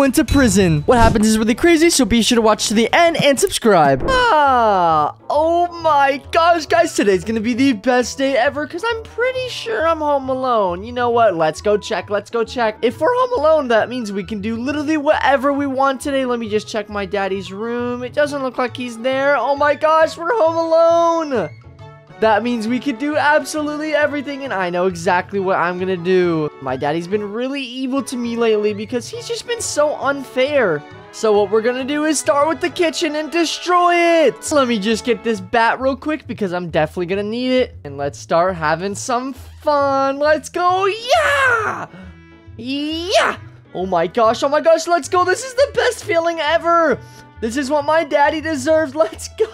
go into prison. What happens is really crazy, so be sure to watch to the end and subscribe. Ah, oh my gosh, guys, today's gonna be the best day ever because I'm pretty sure I'm home alone. You know what? Let's go check. Let's go check. If we're home alone, that means we can do literally whatever we want today. Let me just check my daddy's room. It doesn't look like he's there. Oh my gosh, we're home alone. That means we can do absolutely everything, and I know exactly what I'm gonna do. My daddy's been really evil to me lately because he's just been so unfair. So what we're gonna do is start with the kitchen and destroy it. Let me just get this bat real quick because I'm definitely gonna need it. And let's start having some fun. Let's go. Yeah! Yeah! Oh my gosh, oh my gosh, let's go. This is the best feeling ever. This is what my daddy deserves. Let's go.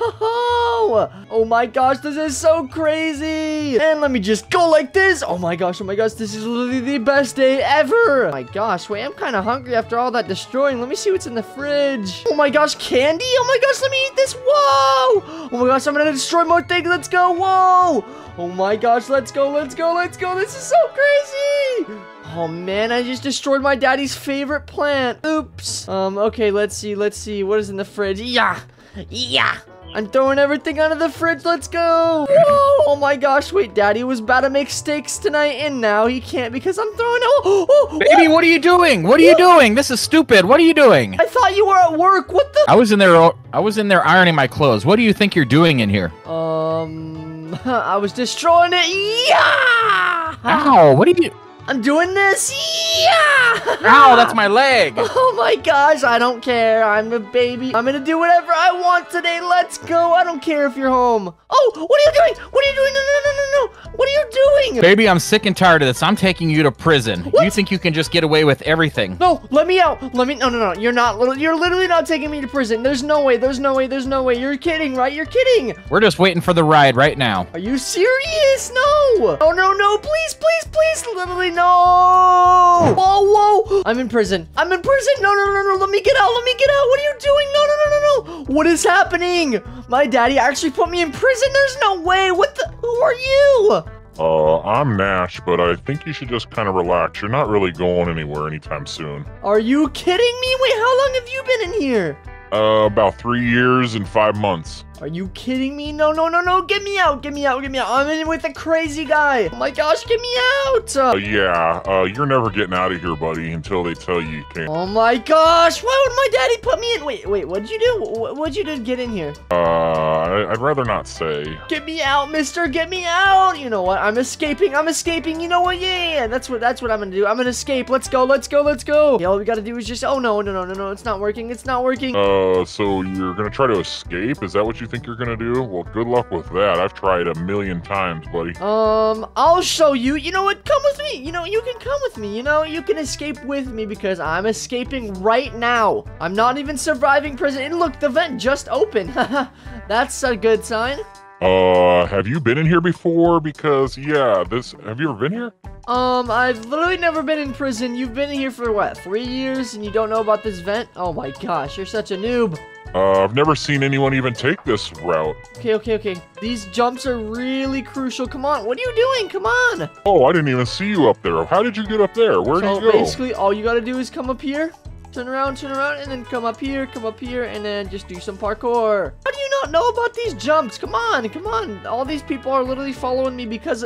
Oh my gosh, this is so crazy. And let me just go like this. Oh my gosh, oh my gosh, this is literally the best day ever. Oh my gosh, wait, I'm kind of hungry after all that destroying. Let me see what's in the fridge. Oh my gosh, candy? Oh my gosh, let me eat this. Whoa. Oh my gosh, I'm going to destroy more things. Let's go. Whoa. Oh my gosh, let's go, let's go, let's go. This is so crazy. Oh man, I just destroyed my daddy's favorite plant. Oops. Um, okay, let's see, let's see. What is in the fridge? Yeah. Yeah. I'm throwing everything out of the fridge. Let's go. Whoa. Oh my gosh. Wait, daddy was about to make steaks tonight and now he can't because I'm throwing oh, oh, Baby, what? what are you doing? What are you doing? This is stupid. What are you doing? I thought you were at work. What the? I was in there I was in there ironing my clothes. What do you think you're doing in here? Um I was destroying it. Yeah. Ow, what are you I'm doing this. Yeah! Ow, that's my leg. Oh my gosh, I don't care. I'm a baby. I'm gonna do whatever I want today. Let's go. I don't care if you're home. Oh, what are you doing? What are you doing? No, no, no, no, no. What are you doing? Baby, I'm sick and tired of this. I'm taking you to prison. What? You think you can just get away with everything? No, let me out. Let me. No, no, no. You're not. Little You're literally not taking me to prison. There's no way. There's no way. There's no way. You're kidding, right? You're kidding. We're just waiting for the ride right now. Are you serious? No. Oh, no, no. Please, please, please. Literally, no. Whoa, whoa. I'm in prison. I'm in prison. No, no, no, no. Let me get out. Let me get out. What are you doing? No, no, no, no, no. What is happening? My daddy actually put me in prison. There's no way. What the? Who are you? Uh, I'm Nash, but I think you should just kind of relax. You're not really going anywhere anytime soon. Are you kidding me? Wait, how long have you been in here? Uh, about three years and five months. Are you kidding me? No, no, no, no. Get me out. Get me out. Get me out. I'm in with a crazy guy. Oh my gosh, get me out. Uh, yeah, uh, you're never getting out of here, buddy, until they tell you you can't. Oh my gosh. Why would my daddy put me in? Wait, wait, what'd you do? What'd you do to get in here? Uh, I'd rather not say. Get me out, mister. Get me out. You know what? I'm escaping. I'm escaping. You know what? Yeah, yeah. That's what, that's what I'm gonna do. I'm gonna escape. Let's go. Let's go. Let's go. Yeah, all we gotta do is just, oh no, no, no, no, no. It's not working. It's not working. Uh, so you're gonna try to escape? Is that what you think you're gonna do? Well, good luck with that. I've tried a million times, buddy. Um, I'll show you. You know what? Come with me. You know, you can come with me. You know, you can escape with me because I'm escaping right now. I'm not even surviving prison. And look, the vent just opened. That's a good sign. Uh, have you been in here before? Because, yeah, this... Have you ever been here? Um, I've literally never been in prison. You've been here for, what, three years? And you don't know about this vent? Oh my gosh, you're such a noob. Uh, I've never seen anyone even take this route. Okay, okay, okay. These jumps are really crucial. Come on, what are you doing? Come on. Oh, I didn't even see you up there. How did you get up there? Where so did you go? basically, all you gotta do is come up here, turn around, turn around, and then come up here, come up here, and then just do some parkour. How do you not know about these jumps? Come on, come on. All these people are literally following me because...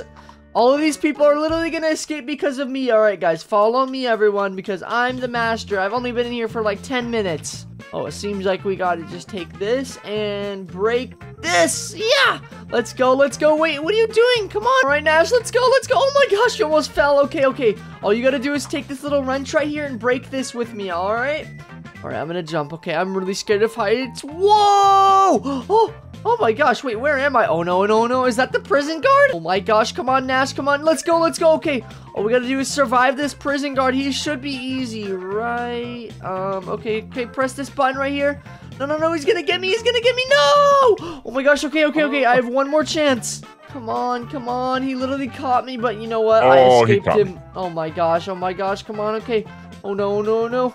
All of these people are literally gonna escape because of me. Alright, guys, follow me, everyone, because I'm the master. I've only been in here for like 10 minutes. Oh, it seems like we gotta just take this and break this. Yeah! Let's go, let's go. Wait, what are you doing? Come on. All right, Nash, let's go, let's go. Oh my gosh, you almost fell. Okay, okay. All you gotta do is take this little wrench right here and break this with me, all right? All right, I'm gonna jump. Okay, I'm really scared of heights. Whoa! Oh! Oh my gosh, wait, where am I? Oh no, no, no, is that the prison guard? Oh my gosh, come on, Nash, come on, let's go, let's go, okay. All we gotta do is survive this prison guard. He should be easy, right? Um, okay, okay, press this button right here. No, no, no, he's gonna get me, he's gonna get me, no! Oh my gosh, okay, okay, okay, I have one more chance. Come on, come on, he literally caught me, but you know what? Oh, I escaped him. Oh my gosh, oh my gosh, come on, okay. Oh no, no, no.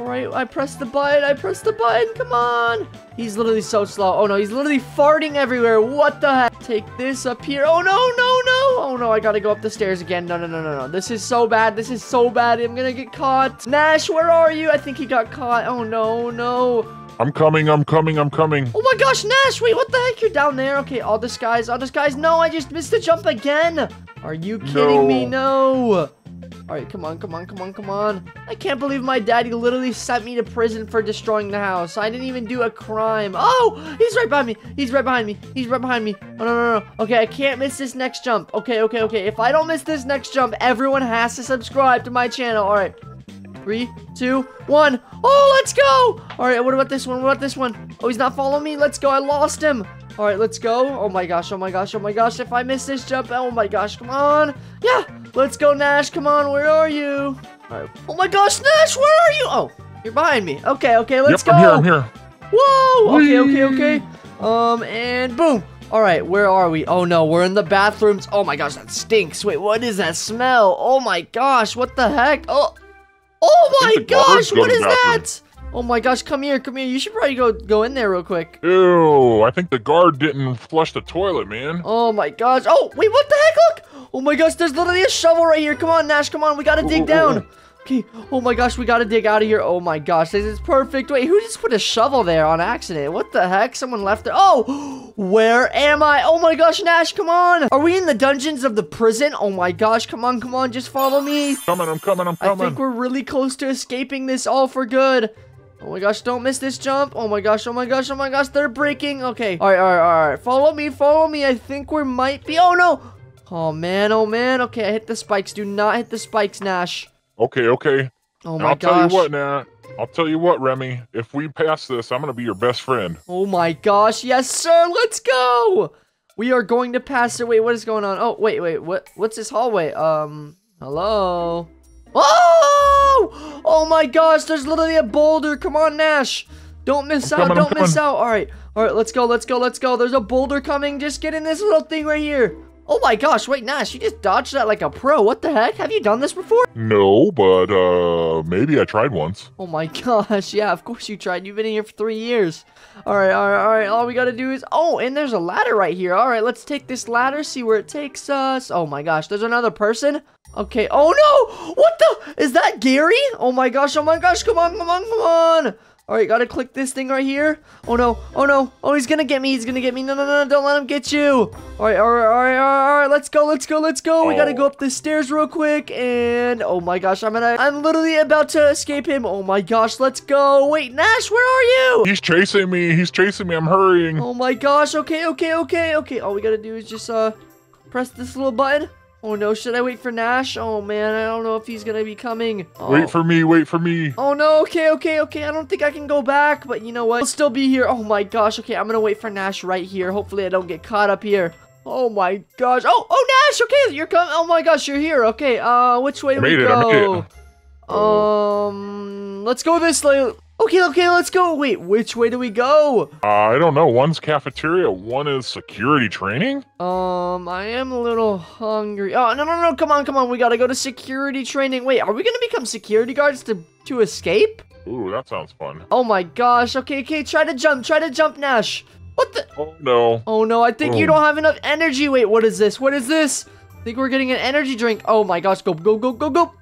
Alright, I pressed the button. I pressed the button. Come on. He's literally so slow. Oh, no. He's literally farting everywhere. What the heck? take this up here. Oh, no, no, no. Oh, no, I gotta go up the stairs again. No, no, no, no, no. This is so bad. This is so bad. I'm gonna get caught. Nash, where are you? I think he got caught. Oh, no, no. I'm coming, I'm coming, I'm coming. Oh my gosh, Nash, wait, what the heck? You're down there. Okay, I'll disguise, I'll disguise. No, I just missed the jump again. Are you kidding me? No. All right, come on, come on, come on, come on. I can't believe my daddy literally sent me to prison for destroying the house. I didn't even do a crime. Oh, he's right behind me. He's right behind me. He's right behind me. Oh, no, no, no. Okay, I can't miss this next jump. Okay, okay, okay. If I don't miss this next jump, everyone has to subscribe to my channel. All right. Three, two, one. Oh, let's go. All right, what about this one? What about this one? Oh, he's not following me. Let's go. I lost him. All right, let's go. Oh my gosh, oh my gosh, oh my gosh. If I miss this jump, oh my gosh, come on. Yeah, let's go, Nash. Come on, where are you? All right. Oh my gosh, Nash, where are you? Oh, you're behind me. Okay, okay, let's yep, go. I'm here, I'm here. Whoa, okay, okay, okay. Um, and boom. All right, where are we? Oh no, we're in the bathrooms. Oh my gosh, that stinks. Wait, what is that smell? Oh my gosh, what the heck? Oh, oh my gosh, what is that? Oh my gosh, come here, come here. You should probably go go in there real quick. Ew, I think the guard didn't flush the toilet, man. Oh my gosh. Oh, wait, what the heck? Look. Oh my gosh, there's literally a shovel right here. Come on, Nash, come on. We gotta dig down. Okay. Oh my gosh, we gotta dig out of here. Oh my gosh, this is perfect. Wait, who just put a shovel there on accident? What the heck? Someone left it. Oh, where am I? Oh my gosh, Nash, come on. Are we in the dungeons of the prison? Oh my gosh, come on, come on. Just follow me. Coming, I'm coming, I'm coming. I think we're really close to escaping this all for good. Oh my gosh, don't miss this jump. Oh my gosh, oh my gosh, oh my gosh, they're breaking. Okay, all right, all right, all right. Follow me, follow me. I think we might be. Oh no. Oh man, oh man. Okay, I hit the spikes. Do not hit the spikes, Nash. Okay, okay. Oh my I'll gosh. tell you what, Nat. I'll tell you what, Remi. If we pass this, I'm gonna be your best friend. Oh my gosh, yes, sir. Let's go. We are going to pass it. Wait, what is going on? Oh, wait, wait. What? What's this hallway? Um, hello. Oh! Oh my gosh, there's literally a boulder. Come on, Nash. Don't miss I'm out. coming, Don't miss out. All right. All right, let's go. Let's go. Let's go. There's a boulder coming. Just get in this little thing right here. Oh my gosh, wait, Nash, you just dodged that like a pro. What the heck? Have you done this before? No, but uh, maybe I tried once. Oh my gosh, yeah, of course you tried. You've been in here for three years. All right, all right, all right. All we gotta do is... Oh, and there's a ladder right here. All right, let's take this ladder, see where it takes us. Oh my gosh, there's another person. Okay, oh no! What the? Is that Gary? Oh my gosh, oh my gosh, come on, come on, come on! All right, gotta click this thing right here. Oh no, oh no, oh he's gonna get me, he's gonna get me. No, no, no, don't let him get you. All right, all right, all right, all right, let's go, let's go, let's go. We gotta go up the stairs real quick, and oh my gosh, I'm gonna, I'm literally about to escape him. Oh my gosh, let's go. Wait, Nash, where are you? He's chasing me. He's chasing me. I'm hurrying. Oh my gosh, okay, okay, okay, okay. All we gotta do is just, uh, press this little button. Oh no, should I wait for Nash? Oh man, I don't know if he's gonna be coming. Oh. Wait for me. Wait for me. Oh no, okay, okay, okay. I don't think I can go back, but you know what? I'll still be here. Oh my gosh, okay, I'm gonna wait for Nash right here. Hopefully I don't get caught up here. Oh my gosh. Oh, oh Nash, okay, you're coming. Oh my gosh, you're here. Okay, uh, which way do we it, I made go? Um, let's go this way. Okay, okay, let's go. Wait, which way do we go? Uh, I don't know. One's cafeteria. One is security training. Um, I am a little hungry. Oh, no, no, no, come on, come on. We gotta go to security training. Wait, are we gonna become security guards to, to escape? Ooh, that sounds fun. Oh my gosh. Okay, okay, try to jump. Try to jump, Nash. What the? Oh no. Oh no, I think you Oh. don't have enough energy. Wait, what is this? What is this? I think we're getting an energy drink. Oh my gosh, go, go, go, go, go.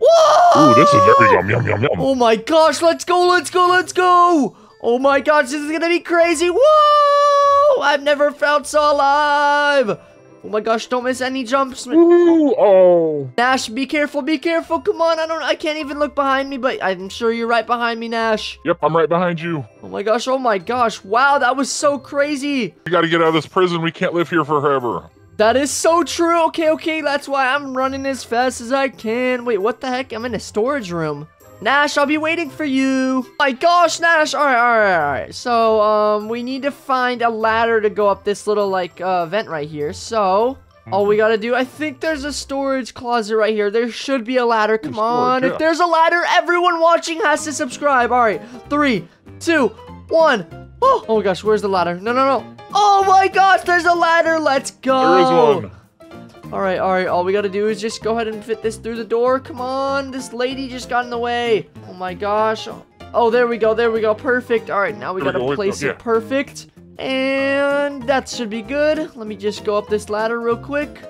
Whoa! Ooh, this is very yum yum yum yum. Oh my gosh, let's go, let's go, let's go! Oh my gosh, this is gonna be crazy! Whoa! I've never felt so alive! Oh my gosh, don't miss any jumps. Ooh, oh. Nash, be careful, be careful. Come on, I don't I can't even look behind me, but I'm sure you're right behind me, Nash. Yep, I'm right behind you. Oh my gosh, oh my gosh. Wow, that was so crazy. We gotta get out of this prison. We can't live here forever. That is so true. Okay, okay, that's why I'm running as fast as I can. Wait, what the heck? I'm in a storage room. Nash, I'll be waiting for you. My gosh, Nash. All right, all right, all right. So, um, we need to find a ladder to go up this little, like, uh, vent right here. So, all we gotta do, I think there's a storage closet right here. There should be a ladder. Come on. storage, If there's a ladder, everyone watching has to subscribe. All right, three, two, one. Oh, oh my gosh, where's the ladder? No, no, no. Oh my gosh, there's a ladder. Let's go. There is one. All right, all right. All we gotta do is just go ahead and fit this through the door. Come on, this lady just got in the way. Oh my gosh. Oh, there we go. There we go. Perfect. All right, now we gotta go, wait, place yeah. it perfect. And that should be good. Let me just go up this ladder real quick.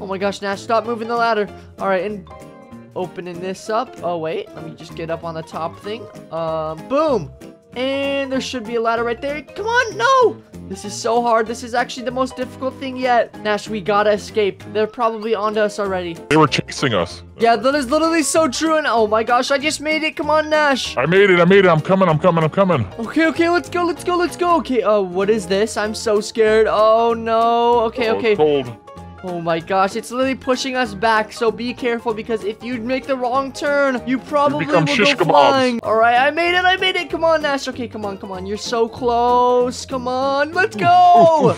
Oh my gosh, Nash, stop moving the ladder. All right, and opening this up. Oh, wait. Let me just get up on the top thing. Um, boom. And there should be a ladder right there. Come on, no! This is so hard. This is actually the most difficult thing yet. Nash, we gotta escape. They're probably onto us already. They were chasing us. Yeah, that is literally so true. And oh my gosh, I just made it. Come on, Nash. I made it. I made it. I'm coming. I'm coming. I'm coming. Okay, okay, let's go, let's go, let's go. Okay, uh, what is this? I'm so scared. Oh no. Okay, Oh, okay. cold. Oh my gosh, it's literally pushing us back, so be careful because if you make the wrong turn, you probably become will go flying. All right, I made it, I made it. Come on, Nash. Okay, come on, come on. You're so close. Come on, let's go.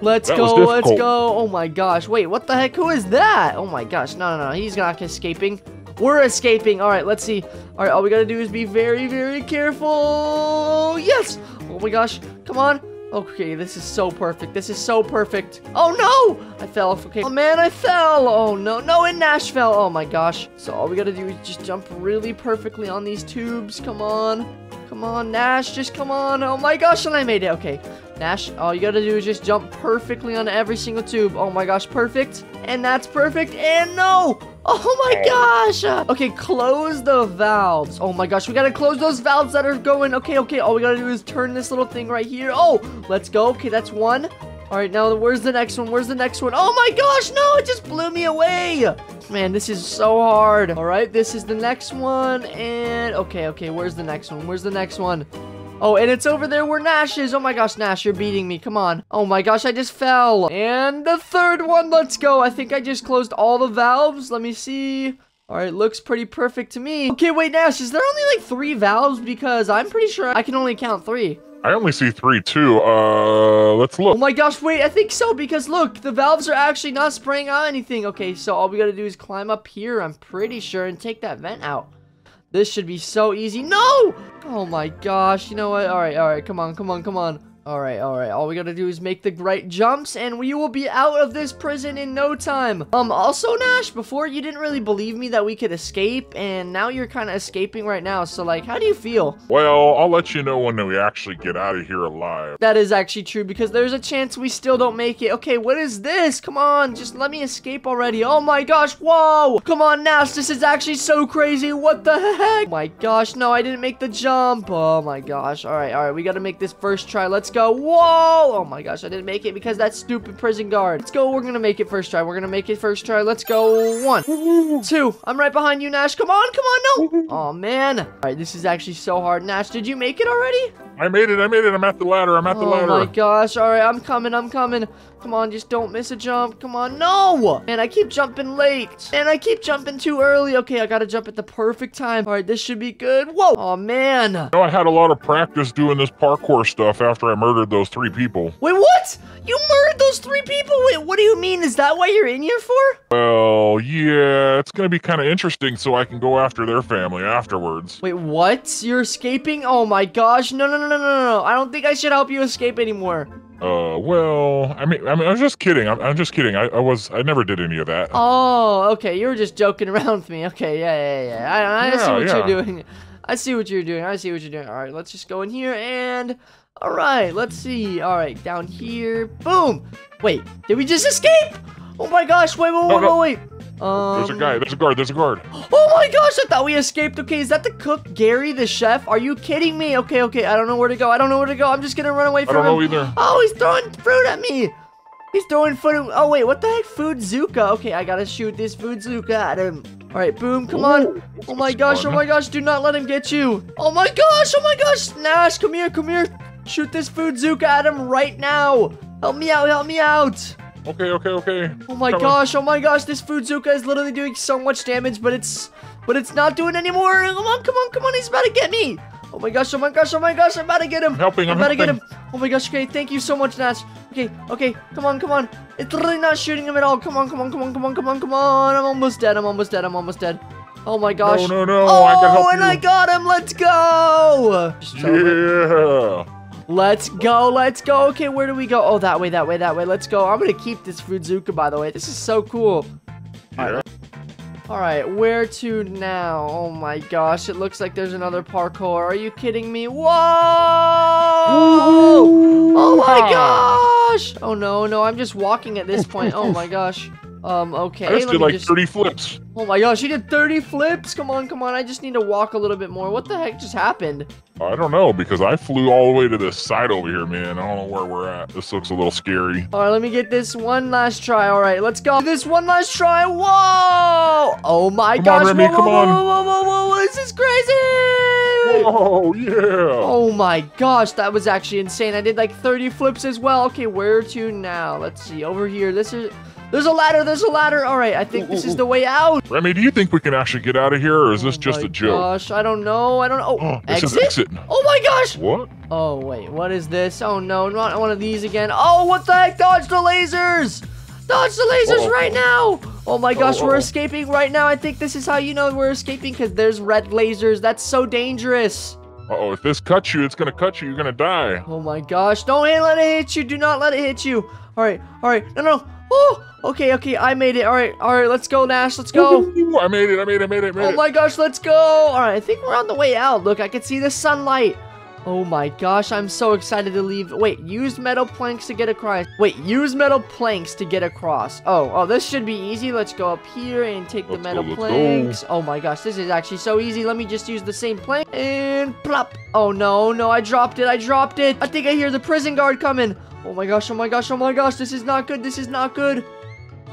Let's That go, let's go. Oh my gosh, wait, what the heck? Who is that? Oh my gosh, no, no, no, he's not escaping. We're escaping. All right, let's see. All right, all we gotta do is be very, very careful. Yes. Oh my gosh, come on. Okay, this is so perfect. This is so perfect. Oh no! I fell. Okay. Oh man, I fell. Oh no, no, and Nash fell. Oh my gosh. So all we gotta do is just jump really perfectly on these tubes. Come on. Come on, Nash. Just come on. Oh my gosh, and I made it. Okay. Nash, all you gotta do is just jump perfectly on every single tube. Oh my gosh, perfect. And that's perfect. And no! Oh my gosh! Okay, close the valves. Oh my gosh, we gotta close those valves that are going. Okay, okay, all we gotta do is turn this little thing right here. Oh, let's go. Okay, that's one. All right, now where's the next one? Where's the next one? Oh my gosh, no, it just blew me away. Man, this is so hard. All right, this is the next one. And okay, okay, where's the next one? Where's the next one? Oh, and it's over there where Nash is. Oh my gosh, Nash, you're beating me. Come on. Oh my gosh, I just fell. And the third one, let's go. I think I just closed all the valves. Let me see. All right, looks pretty perfect to me. Okay, wait, Nash, is there only like three valves? Because I'm pretty sure I can only count three. I only see three, too. Uh, let's look. Oh my gosh, wait, I think so because look, the valves are actually not spraying out anything. Okay, so all we gotta do is climb up here, I'm pretty sure, and take that vent out. This should be so easy. No! Oh my gosh, you know what? Alright, alright, come on, come on, come on. Alright, alright, all we gotta do is make the right jumps, and we will be out of this prison in no time. Um, also, Nash, before you didn't really believe me that we could escape, and now you're kind of escaping right now, so like, how do you feel? Well, I'll let you know when we actually get out of here alive. That is actually true because there's a chance we still don't make it. Okay, what is this? Come on, just let me escape already. Oh my gosh, whoa! Come on, Nash, this is actually so crazy. What the heck? Oh my gosh, no, I didn't make the jump. Oh my gosh. All right, all right, we gotta make this first try. Let's go. Whoa! Oh my gosh, I didn't make it because that stupid prison guard. Let's go, we're gonna make it first try. We're gonna make it first try. Let's go. One, two. I'm right behind you, Nash. Come on, come on, no! Oh man. All right, this is actually so hard. Nash, did you make it already? I made it. I made it. I'm at the ladder. I'm at the oh ladder. Oh my gosh. All right, I'm coming. I'm coming. Come on, just don't miss a jump. Come on. No! Man, I keep jumping late. And I keep jumping too early. Okay, I gotta jump at the perfect time. All right, this should be good. Whoa! Oh, man. You know, I had a lot of practice doing this parkour stuff after I murdered those three people. Wait, what? You murdered those three people? Wait, what do you mean? Is that what you're in here for? Well, yeah, it's gonna be kind of interesting so I can go after their family afterwards. Wait, what? You're escaping? Oh my gosh. No, no, no, no, no, no. I don't think I should help you escape anymore. Uh, well, I mean, I mean, I was just kidding. I'm, I'm just kidding. I, I was, I never did any of that. Oh, okay. You were just joking around with me. Okay, yeah, yeah, yeah. I, I see what yeah. you're doing. I see what you're doing. I see what you're doing. All right, let's just go in here and. All right, let's see. All right, down here. Boom. Wait, did we just escape? Oh my gosh! Wait, wait, wait, no. wait. Um, There's a guy. There's a guard. There's a guard. Oh my gosh! I thought we escaped. Okay, is that the cook, Gary, the chef? Are you kidding me? Okay, okay. I don't know where to go. I don't know where to go. I'm just gonna run away from him. I don't know him. either. Oh, he's throwing fruit at me. He's throwing food. Oh wait, what the heck? Food Zuka. Okay, I gotta shoot this food Zuka at him. All right, boom. Come on. Oh my gosh. Oh my gosh. Do not let him get you. Oh my gosh. Oh my gosh. Nash, come here. Come here. Shoot this food Zuka at him right now. Help me out. Help me out. Okay, okay, okay. Oh my Coming. gosh, oh my gosh, this food Zuka is literally doing so much damage, but it's but it's not doing anymore. Come on, come on, come on, he's about to get me. Oh my gosh, oh my gosh, oh my gosh, I'm about to get him. I'm helping. I'm, about to get helping. him. Oh my gosh, okay, thank you so much, Nash. Okay, okay, come on, come on. It's literally not shooting him at all. Come on, come on, come on, come on, come on, come on. I'm almost dead, I'm almost dead, I'm almost dead. Oh my gosh. No, no, no. Oh, I can help and you. I got him. Let's go. Yeah. Let's go, let's go. Okay, where do we go? Oh, that way, that way, that way. Let's go. I'm gonna keep this Fruzuka, by the way. This is so cool. yeah. All right, where to now? Oh my gosh, it looks like there's another parkour. Are you kidding me? Whoa! Oh my ah. gosh! Oh no, no, I'm just walking at this point. Oh my gosh. Um, okay. I just did like just- 30 flips. Oh my gosh, you did 30 flips. Come on, come on. I just need to walk a little bit more. What the heck just happened? I don't know because I flew all the way to this side over here, man. I don't know where we're at. This looks a little scary. All right, let me get this one last try. All right, let's go. This one last try. Whoa! Oh my Come gosh. on, Remi, whoa, come whoa, on. Whoa, whoa, whoa, whoa, This is crazy. Oh yeah. Oh my gosh, that was actually insane. I did like 30 flips as well. Okay, where to now? Let's see. Over here. This is There's a ladder. There's a ladder. All right, I think this is the way out. Remi, do you think we can actually get out of here, or is this Oh just a joke? Gosh, I don't know. I don't know. Oh, Oh, exit? exit. Oh my gosh. What? Oh wait, what is this? Oh no, not one of these again. Oh, what the heck? Dodge the lasers! Dodge the lasers Uh-oh. right now! Oh my gosh, we're escaping right now. I think this is how you know we're escaping because there's red lasers. That's so dangerous. Uh oh, if this cuts you, it's gonna cut you. You're gonna die. Oh my gosh, don't let it hit you. Do not let it hit you. All right, all right. No, no. Oh, okay, okay. I made it. All right, all right. Let's go, Nash. Let's go. Ooh, I made it. I made it. I made it. Made Oh my gosh, let's go! Alright, I think we're on the way out. Look, I can see the sunlight. Oh my gosh, I'm so excited to leave. Wait, use metal planks to get across. Wait, use metal planks to get across. Oh, oh, this should be easy. Let's go up here and take the Let's metal go, let's go. planks. Oh my gosh, this is actually so easy. Let me just use the same plank and plop. Oh no, no, I dropped it. I dropped it. I think I hear the prison guard coming. Oh my gosh, oh my gosh, oh my gosh. This is not good. This is not good.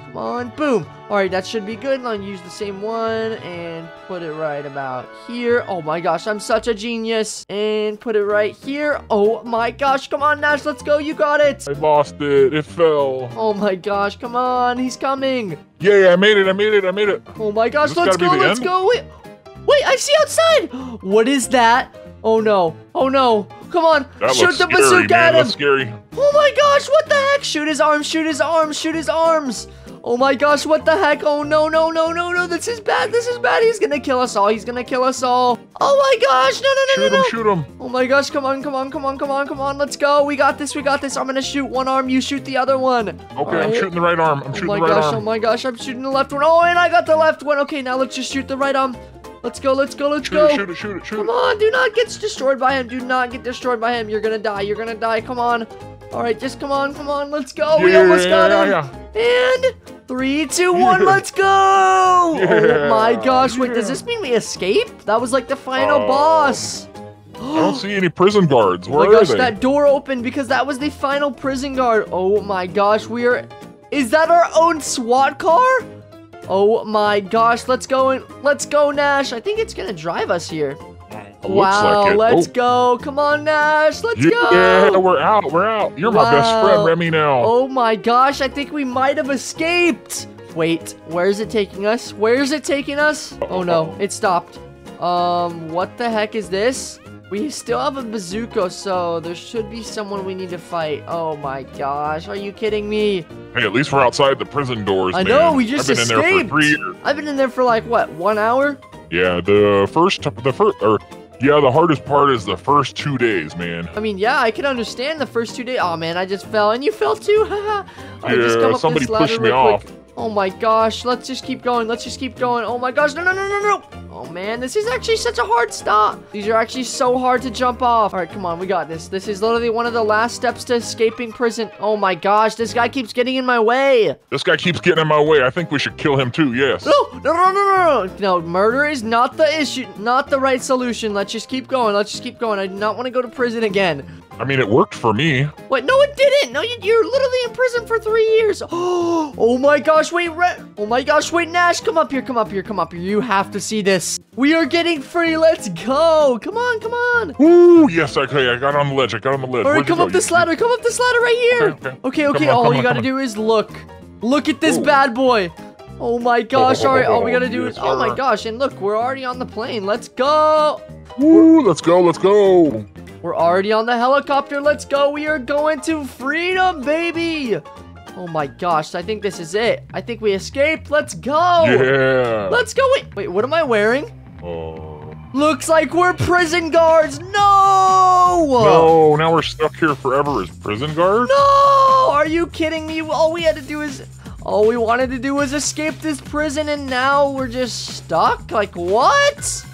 Come on, boom. All right, that should be good. I'll use the same one and put it right about here. Oh my gosh, I'm such a genius. And put it right here. Oh my gosh, come on, Nash, let's go. You got it. I lost it. It fell. Oh my gosh, come on, he's coming. Yeah, yeah, I made it. I made it. I made it. Oh my gosh, this let's go, let's end? go. Wait, wait, I see outside. What is that? Oh no, oh no. Come on, That shoot the scary, bazooka man. at him. That's scary. Oh my gosh, what the heck? Shoot his arms, shoot his arms, shoot his arms. Oh my gosh, what the heck? Oh no, no, no, no, no. This is bad. This is bad. He's gonna kill us all. He's gonna kill us all. Oh my gosh, no, no, no, Shoot no, him. no. Shoot him. Oh my gosh, come on, come on, come on, come on, come on. Let's go. We got this, we got this. I'm gonna shoot one arm, you shoot the other one. Okay, I'm oh. shooting the right arm. I'm Oh shooting my the right gosh, oh arm. my gosh, I'm shooting the left one. Oh, and I got the left one. Okay, now let's just shoot the right arm. Let's go, let's go, let's Shoot go. it, shoot it, shoot it, shoot Come on, do not get destroyed by him. Do not get destroyed by him. You're gonna die. You're gonna die. Come on. All right, just come on, come on. Let's go. we Yeah, almost got him. yeah. And three, two, one. Yeah. Let's go. oh my gosh! Wait, does this mean we escaped? That was like the final Oh. boss. I don't see any prison guards. Oh Where my are gosh, they? that door opened because that was the final prison guard. Oh my gosh, we are. Is that our own SWAT car? Oh my gosh, let's go and let's go, Nash. I think it's gonna drive us here. Looks wow, like it. let's Oh. go. Come on, Nash, let's yeah, go. Yeah, we're out. We're out. You're my best friend, Remi. Now. Oh my gosh, I think we might have escaped. Wait, where is it taking us? Where is it taking us? Oh no, it stopped. Um, what the heck is this? We still have a bazooka, so there should be someone we need to fight. Oh my gosh, are you kidding me? Hey, at least we're outside the prison doors. I man. know, we just I've been in there for escaped. three years. I've been in there for like, what, one hour? Yeah, the first, the first, or yeah, the hardest part is the first two days, man. I mean, yeah, I can understand the first two days. Oh man, I just fell, and you fell too. Right, just come Yeah, up somebody this pushed me off. quick. Oh my gosh, let's just keep going. Let's just keep going. Oh my gosh, no, no, no, no, no. Oh man, this is actually such a hard stop. These are actually so hard to jump off. All right, come on, we got this. This is literally one of the last steps to escaping prison. Oh my gosh, this guy keeps getting in my way. This guy keeps getting in my way. I think we should kill him too. Yes. No, no, no, no, no, no. No, murder is not the issue, not the right solution. Let's just keep going. Let's just keep going. I do not want to go to prison again. I mean, it worked for me. Wait, no, it didn't. No, you, you're literally in prison for three years. Oh my gosh, wait, Re- oh my gosh, wait, Nash, come up here, come up here, come up here. You have to see this. We are getting free. Let's go. Come on, come on. Ooh, yes, okay, I got on the ledge. I got on the ledge. All right, Where'd come up this ladder. Come up this ladder right here. Okay, okay. Okay, okay. on, All you on, gotta do is look. Look at this Ooh. bad boy. Oh my oh, oh, gosh. All oh, right, all we gotta do is. Oh my gosh. And look, we're already on the plane. Let's go. Ooh, let's go, let's go. We're already on the helicopter. Let's go. We are going to freedom, baby. Oh my gosh. I think this is it. I think we escaped. Let's go. Yeah. Let's go. Wait, wait, what am I wearing? Oh. Looks like we're prison guards. No. No, now we're stuck here forever as prison guards. No. Are you kidding me? All we had to do is. All we wanted to do was escape this prison, and now we're just stuck? Like, what?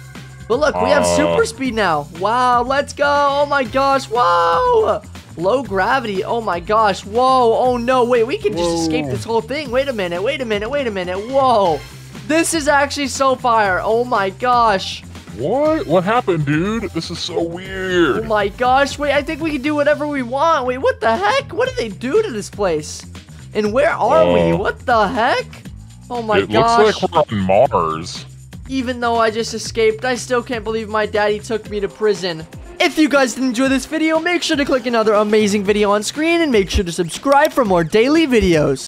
But look, we have Uh. super speed now. Wow, let's go. Oh my gosh, whoa. Low gravity, oh my gosh, whoa, oh no, wait, we can just escape this whole thing. Wait a minute, wait a minute, wait a minute, whoa. This is actually so fire, oh my gosh. What? What happened, dude? This is so weird. Oh my gosh, wait, I think we can do whatever we want. Wait, what the heck? What did they do to this place? And where are we? Uh, What the heck? Oh my it gosh. It looks like we're on Mars. Even though I just escaped, I still can't believe my daddy took me to prison. If you guys did enjoy this video, make sure to click another amazing video on screen and make sure to subscribe for more daily videos.